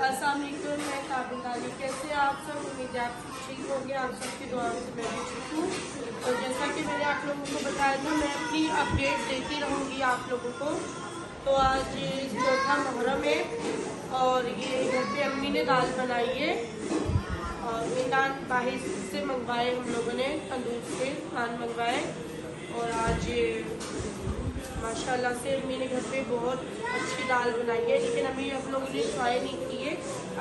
वालेकुम मैं काबिल अली कैसे आप सब? उम्मीद आप ठीक होंगे। आप सबकी दुआओं से मैं भी ठीक हूँ। तो जैसा कि मैंने आप लोगों को बताया था, मैं अपनी अपडेट देती रहूँगी आप लोगों को। तो आज चौथा मुहर्रम है और ये घर पे अम्मी ने दाल बनाई है। और ये नान बाहर से मंगवाए हम लोगों ने, तंदूर से नान मंगवाए। और आज माशाल्लाह से अम्मी ने घर पे बहुत अच्छी दाल बनाई है, लेकिन अभी हम लोगों ने ट्राई नहीं की है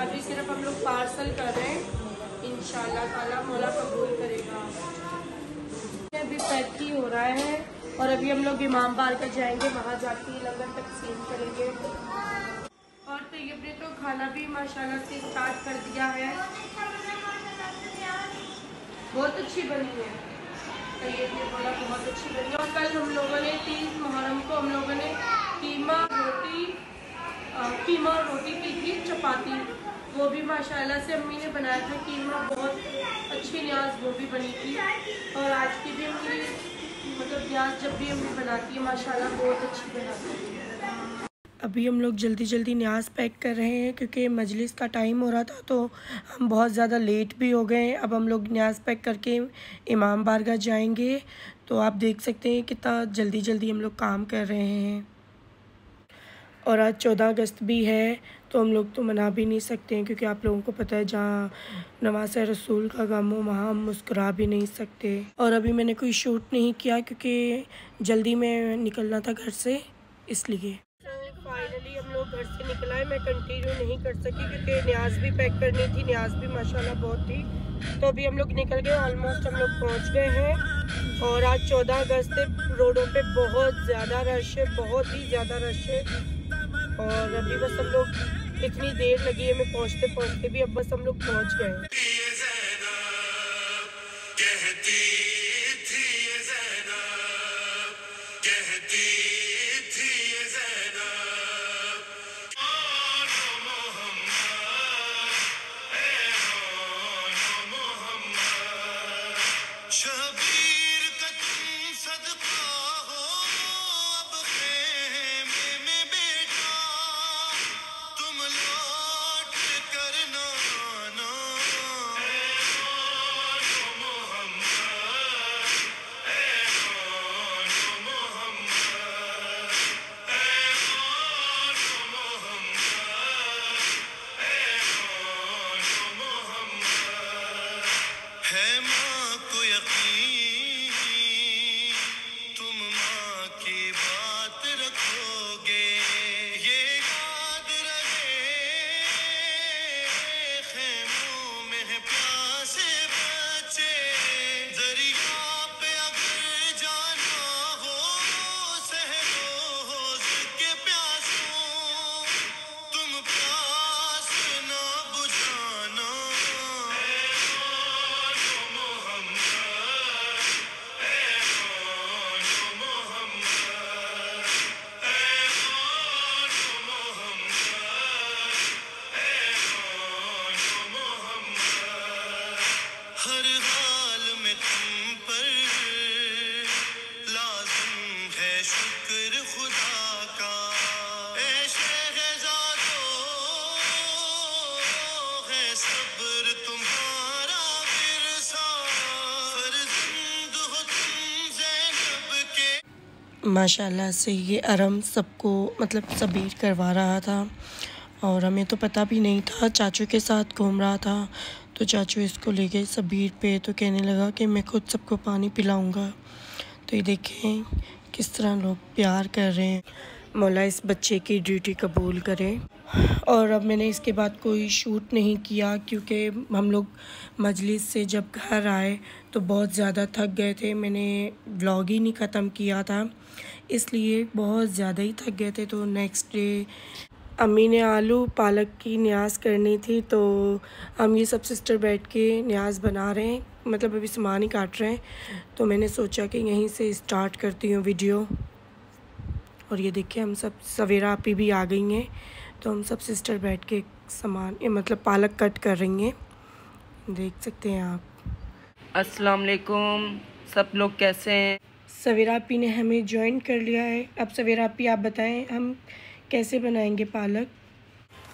अभी सिर्फ़ हम लोग पार्सल कर रहे हैं। इन ताला मौला कबूल करेगा। अभी पैक ही हो रहा है और अभी हम लोग इमाम बार का जाएँगे, वहाँ जाके लंगर तकसीम करेंगे। और तैयब ने तो खाना भी माशाल्लाह से स्टार्ट कर दिया है। बहुत अच्छी बनी है। तैयब ने बोला बहुत अच्छी बनी और कल हम लोगों ने तीस मुहर्रम को हम लोगों ने कीमा रोटी कीमा और रोटी की थी चपाती वो भी माशाल्लाह से अम्मी ने बनाया था कीमा बहुत अच्छी न्याज वो भी बनी थी और आज की भी अम्मी मतलब न्याज जब भी अम्मी बनाती है, माशाल्लाह बहुत अच्छी बनाती है। अभी हम लोग जल्दी जल्दी न्याज पैक कर रहे हैं क्योंकि मजलिस का टाइम हो रहा था तो हम बहुत ज़्यादा लेट भी हो गए अब हम लोग न्याज पैक करके इमाम बारगाह जाएँगे। तो आप देख सकते हैं कितना जल्दी जल्दी हम लोग काम कर रहे हैं। और आज चौदह अगस्त भी है तो हम लोग तो मना भी नहीं सकते हैं क्योंकि आप लोगों को पता है जहाँ नवाज़ रसूल का गम हो, वहाँ हम मुस्कुरा भी नहीं सकते। और अभी मैंने कोई शूट नहीं किया क्योंकि जल्दी में निकलना था घर से, इसलिए। है, मैं कंटिन्यू नहीं कर सकी क्योंकि न्याज भी पैक करनी थी, न्याज भी माशाल्लाह बहुत थी। तो अभी हम लोग निकल गए ऑलमोस्ट हम लोग पहुँच गए हैं। और आज चौदह अगस्त रोडों पे बहुत ज़्यादा रश है, बहुत ही ज़्यादा रश है। और अभी बस हम लोग इतनी देर लगी है, मैं पहुँचते पहुँचते भी अब बस हम लोग पहुँच गए माशाल्लाह से ये अरम सबको मतलब सबीर करवा रहा था। और हमें तो पता भी नहीं था, चाचू के साथ घूम रहा था। तो चाचू इसको ले गए सबीर पे तो कहने लगा कि मैं खुद सबको पानी पिलाऊँगा। तो ये देखें किस तरह लोग प्यार कर रहे हैं। मौला इस बच्चे की ड्यूटी कबूल करें। और अब मैंने इसके बाद कोई शूट नहीं किया क्योंकि हम लोग मजलिस से जब घर आए तो बहुत ज़्यादा थक गए थे। मैंने ब्लॉग ही नहीं ख़त्म किया था, इसलिए बहुत ज़्यादा ही थक गए थे। तो नेक्स्ट डे अम्मी ने आलू पालक की न्याज करनी थी तो हम ये सब सिस्टर बैठ के न्याज बना रहे हैं। मतलब अभी सामान ही काट रहे हैं। तो मैंने सोचा कि यहीं से स्टार्ट करती हूँ वीडियो और ये देखिए हम सब सवेरा आपी भी आ गई हैं तो हम सब सिस्टर बैठ के सामान मतलब पालक कट कर रही हैं। देख सकते हैं आप। अस्सलाम वालेकुम सब लोग कैसे हैं? सवेरा आपी ने हमें ज्वाइन कर लिया है। अब सवेरा आपी आप बताएँ हम कैसे बनाएँगे पालक?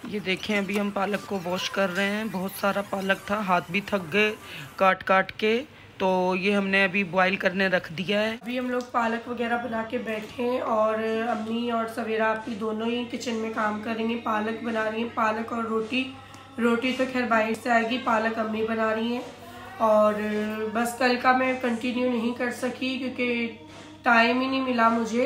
ये देखें अभी हम पालक को वॉश कर रहे हैं। बहुत सारा पालक था हाथ भी थक गए काट काट के। तो ये हमने अभी बॉईल करने रख दिया है। अभी हम लोग पालक वगैरह बना के बैठे हैं और अम्मी और सवेरा आपकी दोनों ही किचन में काम करेंगे पालक बना रही हैं। पालक और रोटी। रोटी तो खैर बाहर से आएगी, पालक अम्मी बना रही हैं। और बस कल का मैं कंटिन्यू नहीं कर सकी क्योंकि टाइम ही नहीं मिला मुझे।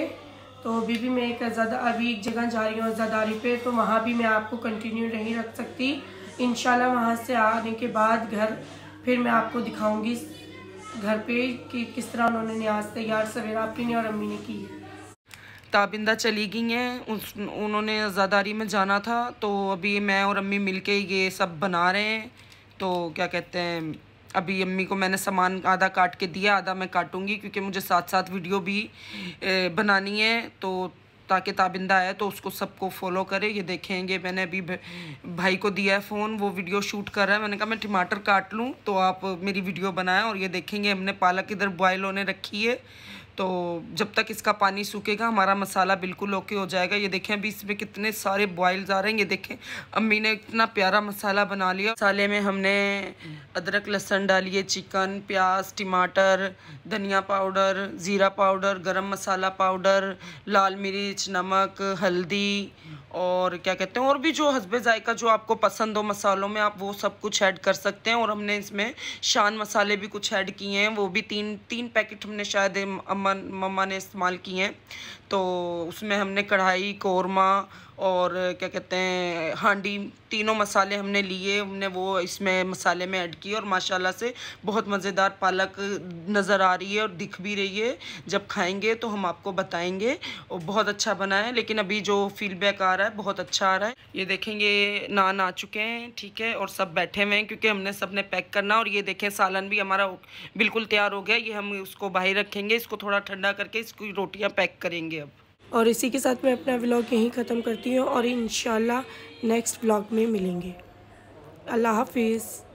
तो अभी भी मैं एक ज़्यादा, अभी एक जगह जा रही हूँ आज़ादारी पे तो वहाँ भी मैं आपको कंटिन्यू नहीं रख सकती। इन वहाँ से आने के बाद घर फिर मैं आपको दिखाऊँगी। घर पे कि किस तरह उन्होंने न्याज तैयार सवेरा अपनी और अम्मी ने की ताबिंदा चली गई हैं। उस, उन्होंने आज़ादारी में जाना था तो अभी मैं और अम्मी मिलके ये सब बना रहे हैं। तो क्या कहते हैं, अभी अम्मी को मैंने सामान आधा काट के दिया, आधा मैं काटूँगी, क्योंकि मुझे साथ साथ वीडियो भी बनानी है। तो ताकि ताबिंदा है तो उसको सबको फॉलो करे। ये देखेंगे, मैंने अभी भाई को दिया है फ़ोन वो वीडियो शूट कर रहा है। मैंने कहा, मैं टमाटर काट लूँ तो आप मेरी वीडियो बनाएँ। और ये देखेंगे, हमने पालक इधर बॉयल होने रखी है। तो जब तक इसका पानी सूखेगा, हमारा मसाला बिल्कुल ओके हो जाएगा। ये देखें, अभी इसमें कितने सारे बॉयल्स आ रहे हैं। ये देखें, अम्मी ने इतना प्यारा मसाला बना लिया। मसाले में हमने अदरक, लहसुन डालिए चिकन, प्याज, टमाटर, धनिया पाउडर, ज़ीरा पाउडर, गरम मसाला पाउडर, लाल मिर्च, नमक, हल्दी और क्या कहते हैं, और भी जो हसबे जायका जो आपको पसंद हो मसालों में, आप वो सब कुछ ऐड कर सकते हैं। और हमने इसमें शान मसाले भी कुछ ऐड किए हैं। वो भी तीन तीन पैकेट हमने शायद, अम्मा मम्मा ने इस्तेमाल की हैं। तो उसमें हमने कढ़ाई कौरमा और क्या कहते हैं, हांडी तीनों मसाले हमने लिए, हमने वो इसमें मसाले में ऐड किए और माशाल्लाह से बहुत मज़ेदार पालक नज़र आ रही है और दिख भी रही है। जब खाएँगे तो हम आपको बताएँगे। और बहुत अच्छा बना है, लेकिन अभी जो फीडबैक आ रहा है, बहुत अच्छा आ रहा है। ये देखेंगे, नान आ चुके हैं, ठीक है, और सब बैठे हुए हैं, क्योंकि हमने सबने पैक करना और ये देखें, सालन भी हमारा बिल्कुल तैयार हो गया ये हम उसको बाहर रखेंगे, इसको थोड़ा ठंडा करके इसकी रोटियाँ पैक करेंगे अब। और इसी के साथ मैं अपना व्लॉग यहीं ख़त्म करती हूँ और इन नेक्स्ट व्लॉग में मिलेंगे। अल्लाह हाफिज़।